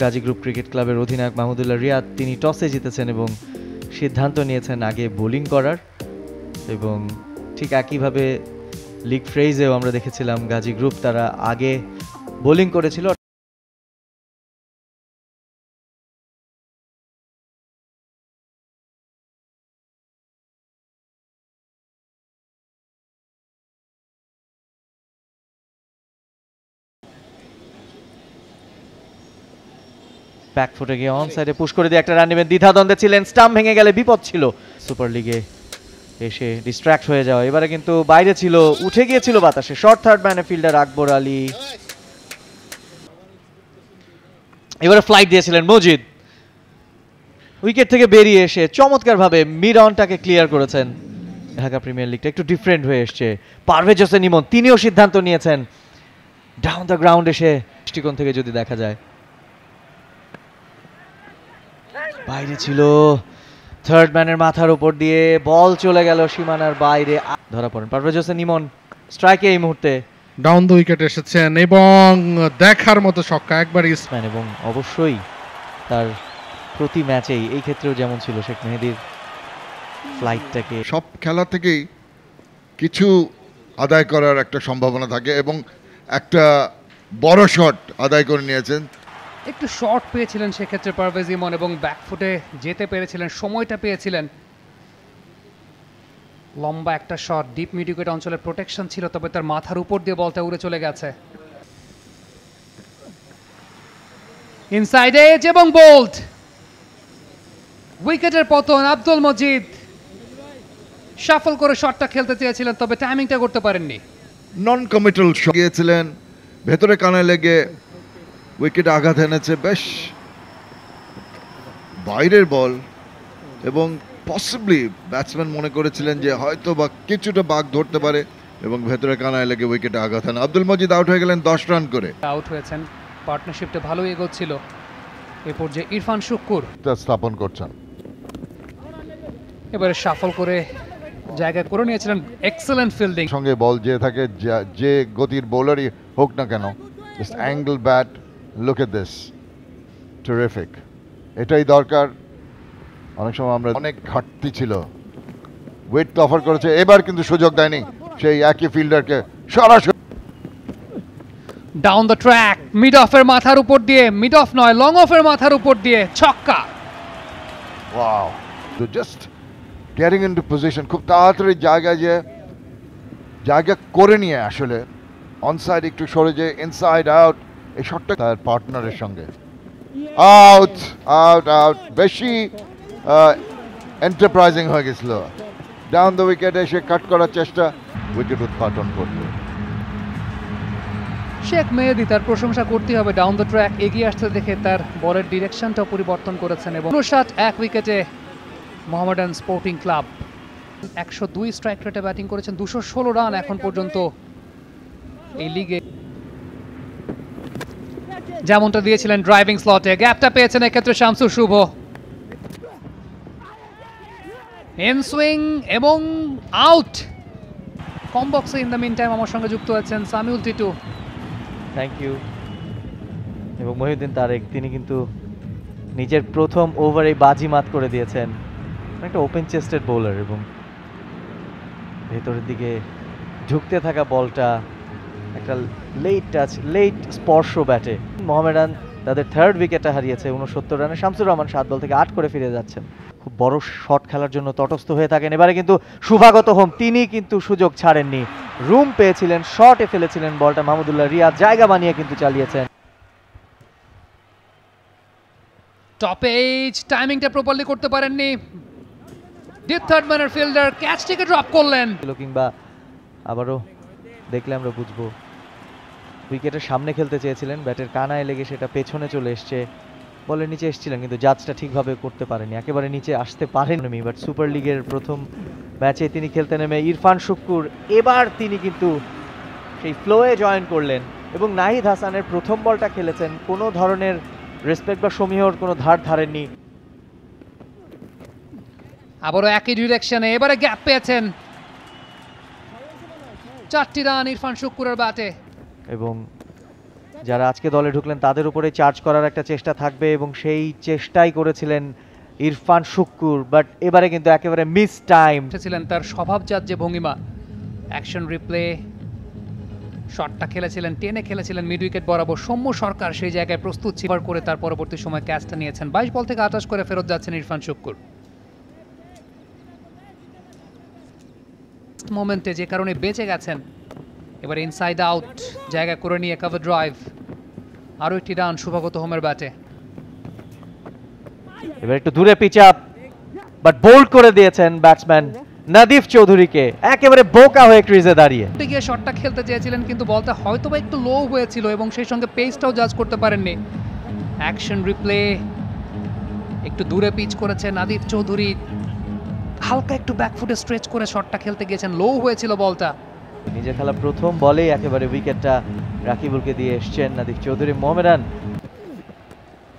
Gazi group cricket ক্লাবের অধিনায়ক মাহমুদুল্লাহ রিয়াদ, তিনি টসে জিতেছেন এবং সিদ্ধান্ত নিয়েছেন আগে বোলিং করার। এবং ঠিক একইভাবে লিগ ফ্রেজেও আমরা দেখেছিলাম গাজী গ্রুপ তারা আগে বোলিং করেছিল ব্যাক ফুটে গিয়ে অন সাইডে পুশ করে দিয়ে একটা রান নেবেন। দ্বিধাদ্বন্দ্বে ছিলেন স্টাম্প ভেঙে গেলে বিপদ ছিল। সুপার লিগে এসে ডিস্ট্র্যাক্ট হয়ে যাওয়া। এবারে কিন্তু বাইরে ছিল, উঠে গিয়েছিল বাতাসে। শর্ট থার্ড ম্যানে ফিল্ডার আকবর আলী। এবারে ফ্লাইট দিয়েছিলেন মজিদ। উইকেট থেকে বেরিয়ে এসে চমৎকারভাবে মিড অনটাকে ক্লিয়ার করেছেন। ঢাকা প্রিমিয়ার লিগটা একটু ডিফারেন্ট হয়ে এসছে। পারভেজ হোসেন ইমন তিনিও সিদ্ধান্ত নিয়েছেন। ডাউন দ্য গ্রাউন্ড এসে দৃষ্টিকোণ থেকে যদি দেখা যায়। বাইরে ছিল। থার্ড ম্যানের মাথার উপর দিয়ে বল চলে গেল সীমানার বাইরে। ধরা পড়েন। পারভেজ হোসেন ইমন স্ট্রাইকে এই মুহূর্তে। ডাউন দ্য উইকেট এসেছেন এবং দেখার মতো ছক্কা একবার ব্যাটসম্যান এবং অবশ্যই তার প্রতি ম্যাচেই এই ক্ষেত্রেও যেমন ছিল শেখ মেহেদির ফ্লাইটটাকে সব খেলা থেকেই কিছু আদায় করার একটা সম্ভাবনা থাকে এবং একটা বড় শট আদায় করে নিয়েছেন। একটু শর্ট পেয়েছিলেন সেক্ষেত্রে পারভেজ ইমন এবং ব্যাকফুটে যেতে পেরেছিলেন, সময়টা পেয়েছিলেন। লম্বা একটা শট ডিপ মিড উইকেট অঞ্চলের প্রোটেকশন ছিল, তবে তার মাথার উপর দিয়ে বলটা উড়ে চলে গেছে। ইনসাইড এজ এবং বোল্ড উইকেটের পতন, আব্দুল মজিদ সাফল করে শটটা খেলতে চেয়েছিলেন, তবে টাইমিংটা করতে পারেননি। নন কমিটাল গিয়েছিলেন, ভেতরে কানে লেগে উইকেটে আঘাত এনেছে বেশ। বাইরের বল। এবং পসিবলি ব্যাটসম্যান মনে করেছিলেন যে হয়তো বা কিছুটা বাঘ ধরতে পারে এবং ভেতরে কানায় লেগে উইকেটে আঘাত হান আব্দুল মজিদ আউট হয়ে গেলেন দশ রান করে। আউট হয়েছেন। পার্টনারশিপটা ভালোই এগোচ্ছিল। এ পর্যায়ে ইরফান শুক্কুর। স্থাপন করছেন। এবারে সাফল করে জায়গা করে নিয়েছিলেন। এক্সেলেন্ট ফিল্ডিং সঙ্গে বল যে থাকে যা- যে গতির বোলারই হোক না কেন just angle bat look at this terrific এটাই দরকার। অনেক সময় আমরা অনেক ঘাটতি ছিল। ওয়েট তো অফার করেছে। এবার কিন্তু সুযোগ দেয়নি। সেই একই ফিল্ডারকে সরাসরি ডাউন দ্য ট্র্যাক মিড অফের মাথার উপর দিয়ে মিড অফ নয় লং অফের মাথার উপর দিয়ে ছক্কা। ওয়াও তো just getting in two position খুব তাড়াতাড়ি জায়গায় যে জায়গা করে নিয়ে আসলে। অনসাইড একটু সরে যে ইনসাইড আউট এই শটটা তার পার্টনারের সঙ্গে। আউট আউট আউট বেশি এন্টারপ্রাইজিং হয়ে গেছিল। ডাউন দ্য উইকেট এসে কাট করার চেষ্টা উইকেট উৎপাদন করতে শেখ মেহেদি তার প্রশংসা করতে হবে। ডাউন দ্য ট্র্যাক এগিয়ে আসতে দেখে তার বলের ডিরেকশনটাও পরিবর্তন করেছেন এবং উনষাট এক উইকেটে মোহামেডান স্পোর্টিং ক্লাব একশো দুই স্ট্রাইক রেটে ব্যাটিং করেছেন। দুশো ষোলো রান এখন পর্যন্ত এই লিগে যেমনটা দিয়েছিলেন ড্রাইভিং স্লটে গ্যাপটা পেয়েছেন এক্ষেত্রে শামসুর শুভ। এন সুইং এবং আউট কম বক্সে ইন দ্য মিন টাইম আমার সঙ্গে যুক্ত আছেন সামিউল টিটু। থ্যাংক ইউ এবং মহিউদ্দিন তারেক, তিনি কিন্তু নিজের প্রথম ওভারে বাজি মাত করে দিয়েছেন। একটা ওপেন চেস্টেড বোলার এবং ভেতরের দিকে ঢুকতে থাকা বলটা একটা লেট টাচ লেট স্পর্শ ব্যাটে। মোহামেডান তাদের থার্ড উইকেটটা হারিয়েছে উনসত্তর রানে। শামসুর রহমান সাত বল থেকে আট করে ফিরে যাচ্ছেন। খুব বড় শট খেলার জন্য তটস্থ হয়ে থাকেন। এবারে কিন্তু শুভাগত হোম তিনি কিন্তু সুযোগ ছাড়েননি। রুম পেয়েছিলেন শটে ফেলেছিলেন বলটা মাহমুদুল্লাহ রিয়াদ। জায়গা বানিয়ে কিন্তু চালিয়েছেন। টপ এইজ টাইমিংটা প্রপারলি করতে পারেননি। ডিপ থার্ড ম্যানের ফিল্ডার ক্যাচ থেকে ড্রপ করলেন। কিংবা আবারও দেখলে আমরা বুঝব। উইকেটের সামনে খেলতে চেয়েছিলেন। ব্যাটের কানায় লেগে সেটা পেছনে চলে এসছে। বলের নিচে এসেছিলেন, কিন্তু জাজটা ঠিকভাবে করতে পারেনি। একেবারে নিচে আসতে পারেননি বাট সুপার লিগের প্রথম ম্যাচে তিনি খেলতে নেমে ইরফান শুক্কুর। এবার তিনি কিন্তু সেই ফ্লোয়ে জয়েন করলেন এবং নাহিদ হাসানের প্রথম বলটা খেলেছেন। কোনো ধরনের রেসপেক্ট বা সমীহর কোনো ধার ধারেননি। আবারও একই ডিরেকশনে এবারে গ্যাপ পেয়েছেন। চারটি রান ইরফান শুক্কুরের ব্যাটে এবং যারা আজকে দলে ঢুকলেন, তাদের উপরে চার্জ করার একটা চেষ্টা থাকবে এবং সেই চেষ্টাই করেছিলেন ইরফান শুক্কুর বাট এবারে কিন্তু একেবারে মিস টাইম ছিলেন তার স্বভাবজাত যে ভঙ্গিমা। অ্যাকশন রিপ্লে শটটা খেলেছিলেন, টেনে খেলেছিলেন মিড উইকেট বরাবর। সৌম্য সরকার সেই জায়গায় প্রস্তুত ছিল। করে তার পরবর্তী সময় ক্যাচটা নিয়েছেন। বাইশ বল থেকে আঠাশ করে ফেরত যাচ্ছেন ইরফান শুক্কুর। মোমেন্টে যে কারণে বেঁচে গেছেন এবার ইনসাইড আউট জায়গা করে নিয়ে কভার ড্রাইভ আরও একটি রান শুভাগত হোমের ব্যাটে এবার একটু দূরে পিচ আপ বাট বোল্ড করে দিয়েছেন ব্যাটসম্যান নাদিফ চৌধুরীকে একেবারে বোকা হয়ে ক্রিজে দাঁড়িয়ে। গিয়ে শটটা খেলতে চেয়েছিলেন কিন্তু বলটা হয়তো বা একটু লো হয়েছিল এবং সেই সঙ্গে পেসটাও জাজ করতে পারেননি। অ্যাকশন রিপ্লে একটু দূরে পিচ করেছে নাদিফ চৌধুরী হালকা একটু ব্যাকফুটে স্ট্রেচ করে শটটা খেলতে গিয়েছেন লো হয়েছিল বলটা। নিজের খেলা প্রথম বলেই একেবারে উইকেটটা রাকিবুলকে দিয়ে এসছেন নাদিফ চৌধুরী। মোহামেডান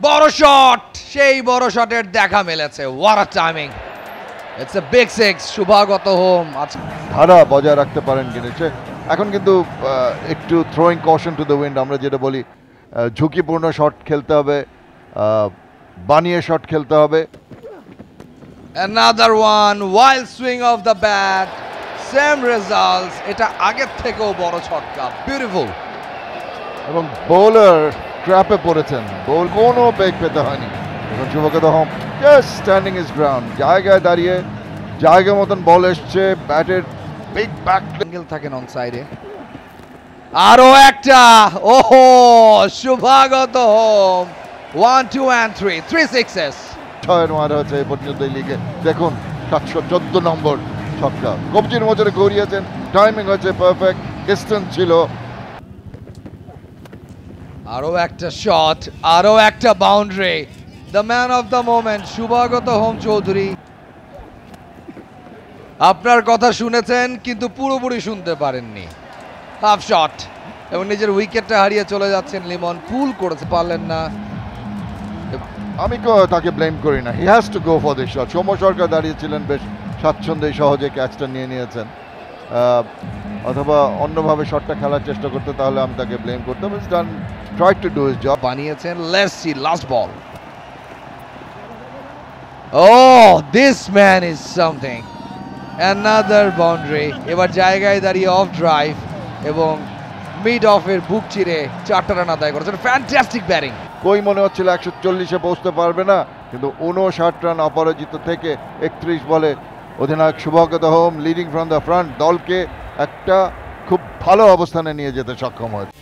বড় শট সেই বড় শটের দেখা মেলেছে। What timing it's a big six Shuvagata Hom. আচ্ছা। ধারা বজায় রাখতে পারেন কিনেছে এখন কিন্তু একটু throwing caution to the wind আমরা যেটা বলি ঝুঁকিপূর্ণ শট খেলতে হবে বানিয়ে শট খেলতে হবে। Another one wild swing of the bat same results এটা আগের থেকেও বড় ছক্কা। বিউটিফুল এবং বোলার ট্র্যাপে পড়েছেন। বোল কোনো বেগ পেতে হয়নি। এখন Shuvagata Hom just standing his ground জায়গায় দাঁড়িয়ে জায়গা মতন বল এসছে। ব্যাটের বিগ ব্যাক থাকেন অন সাইডে আরও একটা। ওহো Shuvagata Hom one two and three three sixes ছয়ের মারা হয়েছে এই পর্যন্ত লিগে দেখুন সাতশো চোদ্দ নম্বর। ছক্কা কবজির মজরে গড়িয়েছেন টাইমিং হয়েছে পারফেক্ট ডিস্টেন্স ছিল। আরও একটা শট আরও একটা boundary the man of the moment Shuvagata Hom Chowdhury. আপনার কথা শুনেছেন কিন্তু পুরোপুরি শুনতে পারেননি। হাফ শট এবং নিজের উইকেটটা হারিয়ে চলে যাচ্ছেন লিমন। পুল করেছে পারলেন না। আমি তাকে ব্লেম করি না। He has to go for this shot Soumya Sarkar দাঁড়িয়েছিলেন বেশ স্বাচ্ছন্দ্যে সহজে ক্যাচটা নিয়ে নিয়েছেন। অথবা অন্যভাবে শটটা খেলার চেষ্টা করতে তাহলে আমি তাকে ব্লেম করতাম he's done try to do his job বানিয়েছেন let's see last ball oh this man is something another boundary এবার জায়গায় দাঁড়িয়ে অফ ড্রাইভ এবং মিড অফের বুক চিরে চারটা রান আদায় করেছেন। ফ্যান্টাস্টিক ব্যাটিং কই মনে হচ্ছিল একশো চল্লিশে পৌঁছতে পারবে না কিন্তু উনষাট রান অপরাজিত থেকে একত্রিশ বলে অধিনায়ক Shuvagata Hom leading from the front দলকে একটা খুব ভালো অবস্থানে নিয়ে যেতে সক্ষম হয়েছে।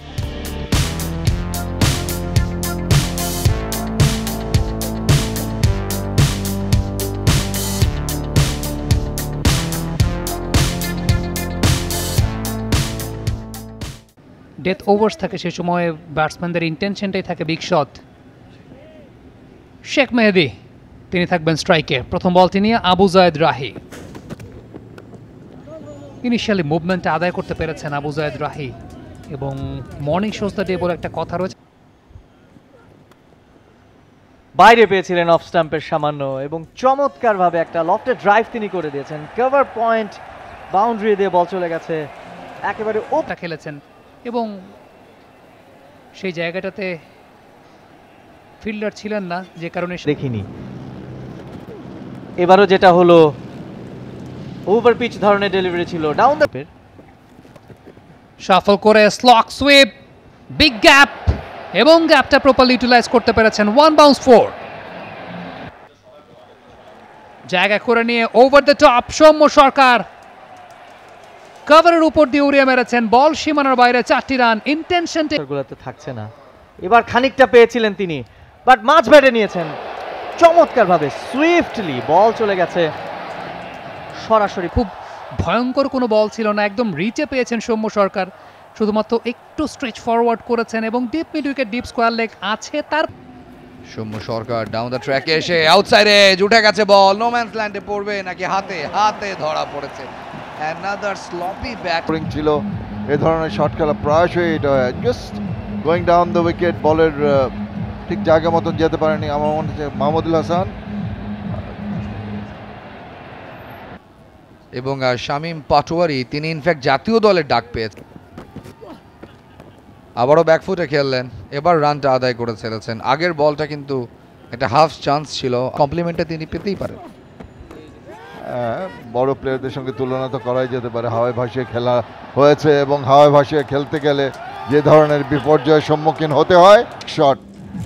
ডেথ ওভার্স থাকে সে সময় ব্যাটসম্যানদের ইন্টেনশনটাই থাকে বিগ শেখ মেহেদি। তিনি থাকবেন স্ট্রাইকে। প্রথম বলটি নিয়ে আবু জায়েদ রাহি। ইনিশিয়ালি মুভমেন্টটা আদায় করতে পেরেছেন আবু জায়েদ রাহি এবং মর্নিং শোজ দ্য ডে বলে একটা কথা রয়েছে। বাইরে পেয়েছিলেন অফ স্টাম্পের সামান্য এবং চমৎকারভাবে একটা লফটে ড্রাইভ তিনি করে দিয়েছেন। কভার পয়েন্ট বাউন্ডারি দিয়ে বল চলে গেছে। একেবারে ওটা খেলেছেন এবং সেই জায়গাটাতে ফিল্ডার ছিলেন না যে কারণে দেখিনি। এবারও যেটা হলো ওভার পিচ ধরনের ডেলিভারি ছিল। ডাউন দ্য শাফল করে স্লক সুইপ বিগ গ্যাপ এবং গ্যাপটা প্রপারলি ইউটিলাইজ করতে পেরেছেন ওয়ান বাউন্স ফোর জায়গা করে নিয়ে over the top Soumya Sarkar. কভারের উপর দিয়ে উড়িয়ে মেরেছেন বল সীমানার বাইরে চারটি রান ইন্টেনশন গুলোতে থাকছে না। এবার খানিকটা পেয়েছিলেন তিনি বাট মাছ ব্যাটে নিয়েছেন। চমৎকারভাবে সুইফটলি বল চলে গেছে। সরাসরি খুব ভয়ঙ্কর কোনো বল ছিল না একদম রিচে পেয়েছেন সৌম্য সরকার। শুধুমাত্র একটু স্ট্রেচ ফরওয়ার্ড করেছেন এবং deep mid wicket deep square leg আছে তার। সৌম্য সরকার ডাউন দ্য ট্র্যাকে এসে আউটসাইডে উঠে গেছে বল নো ম্যানস ল্যান্ডে পড়বে নাকি হাতে হাতে ধরা পড়েছে। অ্যানাদার স্লপি ব্যাট ছিল এ ধরনের শট খেলা প্রায়শই এটা just going down the wicket বলের ঠিক জায়গা মতন যেতে পারেনি আমার মনে হচ্ছে মাহমুদুল হাসান। এবং শামীম পাটোয়ারি তিনি ইনফ্যাক্ট জাতীয় দলের ডাক পেয়েছেন। আবারও ব্যাকফুটে খেললেন। এবার রানটা আদায় করে ছেড়েছেন। আগের বলটা কিন্তু একটা হাফ চান্স ছিল। কমপ্লিমেন্টে তিনি পেতেই পারেন। হ্যাঁ, বড় প্লেয়ারদের সঙ্গে তুলনা তো করাই যেতে পারে। হাওয়ায় ভাসিয়ে খেলা হয়েছে এবং হাওয়ায় ভাসিয়ে খেলতে গেলে যে ধরনের বিপর্যয়ের সম্মুখীন হতে হয় শট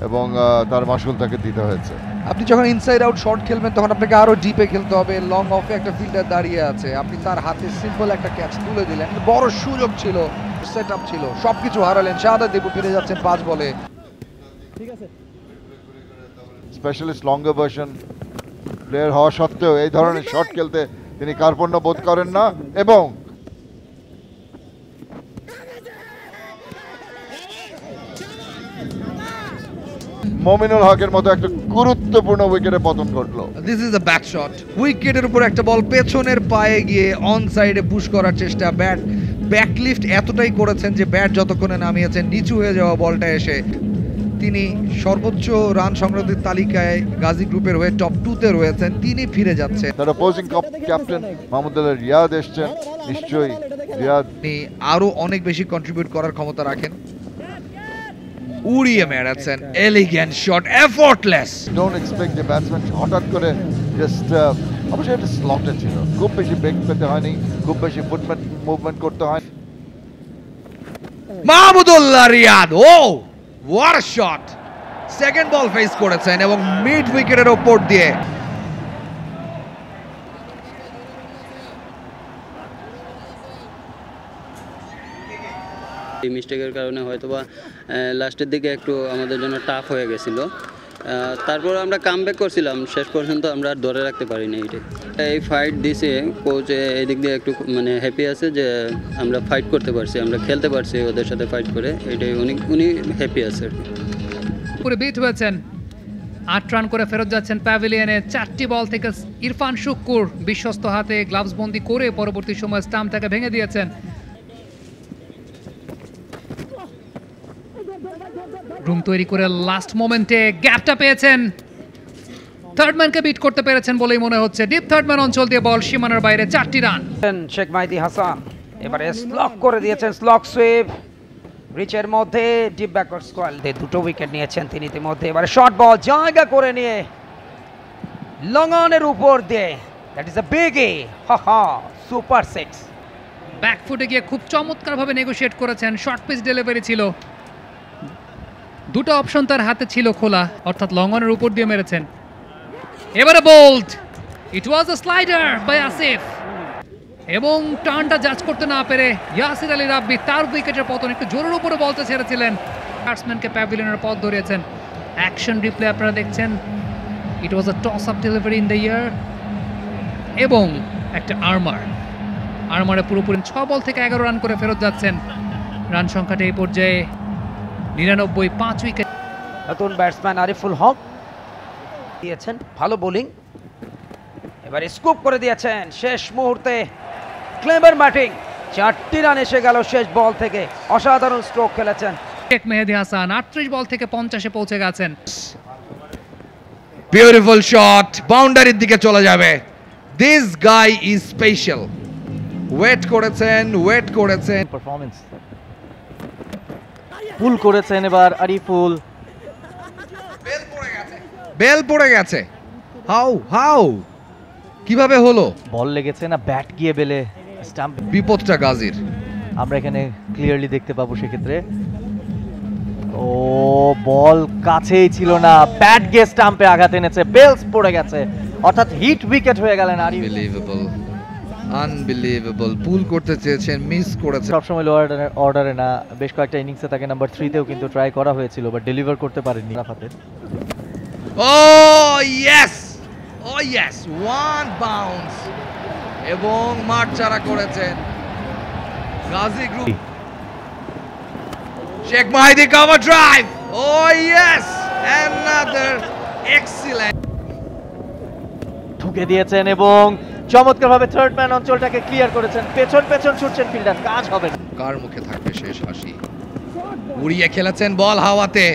এবং তার মাসুল তাকে দিতে হয়েছে। আপনি যখন ইনসাইড আউট শর্ট খেলবেন তখন আপনাকে আরও ডিপে খেলতে হবে লং অফে একটা ফিল্ডার দাঁড়িয়ে আছে। আপনি তার হাতে সিম্পল একটা ক্যাচ তুলে দিলেন। বড় সুযোগ ছিল সেট আপ ছিল সবকিছু হারালেন। শাহাদা দেবু ফিরে যাচ্ছেন পাঁচ বলে। ঠিক আছে। স্পেশালিস্ট লঙ্গার ভার্সন প্লেয়ার হওয়া সত্ত্বেও এই ধরনের শট খেলতে তিনি কার্পণ্য বোধ করেন না এবং মমিনুল হকের মতো একটা গুরুত্বপূর্ণ উইকেটে পতন ঘটলো। This is a back shot উইকেটের উপর একটা বল পেছনের পায়ে গিয়ে অন সাইডে পুশ করার চেষ্টা। ব্যাট ব্যাকলিফট এতটাই করেছেন যে ব্যাট যতক্ষণে নামিয়েছেন নিচু হয়ে যাওয়া বলটা এসে তিনি সর্বোচ্চ রান সংগ্রহের তালিকায় গাজী গ্রুপের হয়ে টপ টুতে রয়েছেন। তিনি ফিরে যাচ্ছেন। তার অপোজিং ক্যাপ্টেন মাহমুদুল্লাহ রিয়াদ এসছেন। নিশ্চয়ই রিয়াদ তিনি আরও অনেক বেশি কন্ট্রিবিউট করার ক্ষমতা রাখেন। উড়িয়ে মেরেছেন। Elegant shot effortless don't expect যে ব্যাটসম্যান হঠাৎ করে জাস্ট অবশ্যই এটা স্লটে ছিল। খুব বেশি বেগ পেতে হয়নি খুব বেশি ফুটমেন্ট মুভমেন্ট করতে হয়। মাহমুদুল্লাহ রিয়াদ ও what shot second ball face করেছেন এবং মিড উইকেটের ওপর দিয়ে এই মিস্টেকের কারণে হয়তোবা লাস্টের দিকে একটু আমাদের জন্য টাফ হয়ে গেছিল। তারপর আমরা কাম করছিলাম, শেষ পর্যন্ত আমরা আর ধরে রাখতে পারিনি এইটা এই ফাইট দিছে কোচ এই দিক দিয়ে একটু মানে হ্যাপি আছে যে আমরা ফাইট করতে পারছি, আমরা খেলতে পারছি ওদের সাথে ফাইট করে, এটাই উনি উনি হ্যাপি আছে পুরো বিট হয়েছেন, আট রান করে ফেরত যাচ্ছেন প্যাভিলিয়নে চারটি বল থেকে ইরফান শুক্কুর বিশ্বস্ত হাতে গ্লাভস বন্দি করে পরবর্তী সময় স্টাম্পটাকে ভেঙে দিয়েছেন। রুম তৈরি করে লাস্ট মোমেন্টে গ্যাপটা পেয়েছেন। থার্ড ম্যানকে বিট করতে পেরেছেন বলেই মনে হচ্ছে। ডিপ থার্ড ম্যান অঞ্চল দিয়ে বল সীমানার বাইরে চারটি রান। শেখ মাইদি হাসান এবারে স্লক করে দিয়েছেন স্লক সুইপ রিচের মধ্যে ডিপ ব্যাকওয়ার্ড স্কোয়াল দিয়ে দুটো উইকেট নিয়েছেন তিনি ইতিমধ্যে। এবারে শর্ট বল জায়গা করে নিয়ে লং অনের উপর দিয়ে। That is a big ah ha ha super six ব্যাকফুটে গিয়ে খুব চমৎকারভাবে নেগোশিয়েট করেছেন শর্ট পিচ ডেলিভারি ছিল। দুটো অপশন তার হাতে ছিল খোলা, অর্থাৎ লঙ্গনের উপর দিয়ে মেরেছেন। এবারে bowled it was a slider by Asif এবং টার্নটা জাজ করতে না পেরে ইয়াসির আলী রাব্বি তার উইকেটের পতন একটু জোরের উপরে বলতে ছেড়েছিলেন। ব্যাটসম্যানকে প্যাভিলিয়নের পথ ধরিয়েছেন। অ্যাকশন রিপ্লে আপনারা দেখছেন। It was a toss up delivery in the air এবং একটা আর্মার আর্মারে পুরোপুরি ছ বল থেকে এগারো রান করে ফেরত যাচ্ছেন। রান সংখ্যাটা এই পর্যায়ে নিরানব্বই পাঁচ উইকেট। নতুন ব্যাটসম্যান আরিফুল হক দিয়েছেন ভালো বোলিং। এবারে স্কুপ করে দিয়েছেন শেষ মুহূর্তে ক্লেবার ব্যাটিং চারটি রান এসে গেল শেষ বল থেকে। অসাধারণ স্ট্রোক খেলেছেন। শেখ মেহেদি হাসান আটত্রিশ বল থেকে পঞ্চাশে পৌঁছে গেছেন। বিউটিফুল শট বাউন্ডারির দিকে চলে যাবে। This guy is special wait করেছেন ওয়েট করেছেন। পারফরমেন্স পুল করেছেন এবার আরিফুল। বেল পড়ে গেছে। How how. কীভাবে হলো? বল লেগেছে না ব্যাট গিয়ে বেলে। স্টাম্প। বিপদটা গাজীর। আমরা এখানে ক্লিয়ারলি দেখতে পাবো সেক্ষেত্রে। ও বল কাছেই ছিল না। ব্যাট গিয়ে স্টাম্পে আঘাত এনেছে। বেলস পড়ে গেছে। অর্থাৎ হিট উইকেট হয়ে গেলেন আরিফ আনবিলিভেবল পুল করতে চেয়েছেন মিস করেছেন সবসময় লোয়ার অর্ডারে না বেশ কয়েকটা ইনিংসে তাকে নাম্বার থ্রিতেও কিন্তু ট্রাই করা হয়েছিল বাট ডেলিভার করতে পারেননি রাফাতে oh yes oh yes one bounce এবং মাঠ ছাড়া করেছেন Gazi group. Sheikh Mahedi cover drive oh yes another excellent ঠুকে দিয়েছেন এবং চমৎকারভাবে থার্ড ম্যান অঞ্চলটাকে ক্লিয়ার করেছেন। পেছন পেছন ছুটছেন ফিল্ডার কাজ হবে না। কার মুখে থাকবে শেষ হাসি? উড়িয়ে খেলেছেন বল হাওয়াতে।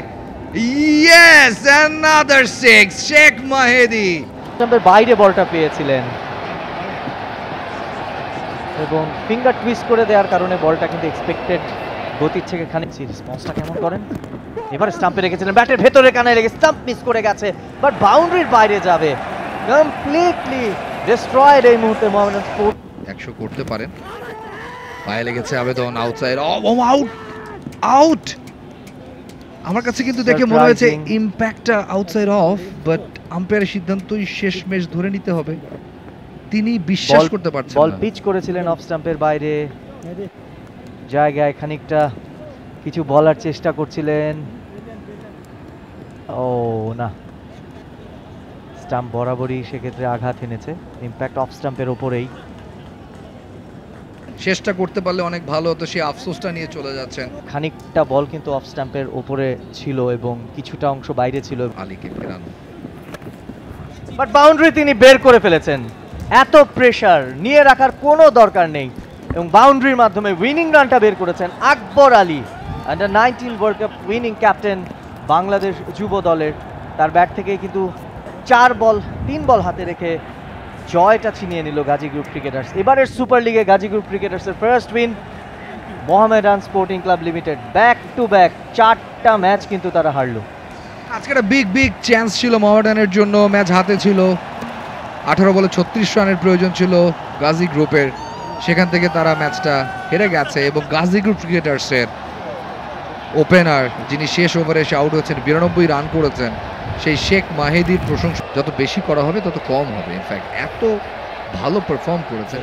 Yes another six Sheikh Mahedi. বাইরে বলটা পেয়েছিলেন। এবং ফিঙ্গার টুইস্ট করে দেওয়ার কারণে বলটা কিন্তু এক্সপেক্টেড গতির থেকে খানিক। রেসপন্সটা কেমন করেন? এবার স্টাম্পে রেখেছিলেন ব্যাটের ভেতরে কানে লেগে স্টাম্প মিস করে গেছে বাট বাউন্ডারির বাইরে যাবে। কমপ্লিটলি ডিস্ট্রয়েড এই মুহূর্তে মোহামেডান স্পোর্ট একশো করতে পারেন। পায়ে লেগেছে আবেদন আউটসাইড ও আউট আউট আমার কাছে কিন্তু দেখে মনে হয়েছে. ইম্প্যাক্টটা আউটসাইড অফ বাট আম্পায়ারের সিদ্ধান্তই শেষ ম্যাচ ধরে নিতে হবে। তিনি বিশ্বাস করতে পারছেন বল পিচ করেছিলেন অফ স্টাম্পের বাইরে। জায়গায় খানিকটা কিছু বলার চেষ্টা করছিলেন। ও না। স্টাম্প বরাবরই সেক্ষেত্রে আঘাত এনেছে। ইম্প্যাক্ট অফ স্টাম্পের ওপরেই। শেষটা করতে পারলে অনেক ভালো হতো সেই আফসোসটা নিয়ে চলে যাচ্ছেন। খানিকটা বল কিন্তু অফ স্টাম্পের ওপরে ছিল এবং কিছুটা অংশ বাইরে ছিল। আলীকে ফেরানো বাট বাউন্ডারি তিনি বের করে ফেলেছেন। এত প্রেসার নিয়ে রাখার কোনো দরকার নেই। এবং বাউন্ডারির মাধ্যমে উইনিং রানটা বের করেছেন Akbar Ali. Under nineteen world cup winning captain Bangladesh যুব দলের। তার ব্যাট থেকে কিন্তু চার বল, তিন বল হাতে রেখে জয়টা ছিনিয়ে নিল গাজী গ্রুপ ক্রিকেটার্স। এবারের সুপার লিগে Gazi group ক্রিকেটার্সের first win Mohammedan sporting club limited. Back to back চারটা ম্যাচ কিন্তু তারা হারলো। আজকে একটা বিগ বিগ চান্স ছিল মোহামেডানের জন্য ম্যাচ হাতে ছিল। আঠারো বলে ছত্রিশ রানের প্রয়োজন ছিল গাজী গ্রুপের। সেখান থেকে তারা ম্যাচটা হেরে গেছে এবং গাজী গ্রুপ ক্রিকেটার্সের ওপেনার যিনি শেষ ওভারে এসে আউট হয়েছেন, বিরানব্বই রান করেছেন। সেই শেখ মাহেদির প্রশংসা, যত বেশি করা হবে তত কম হবে। ইনফ্যাক্ট এত ভালো পারফর্ম করেছে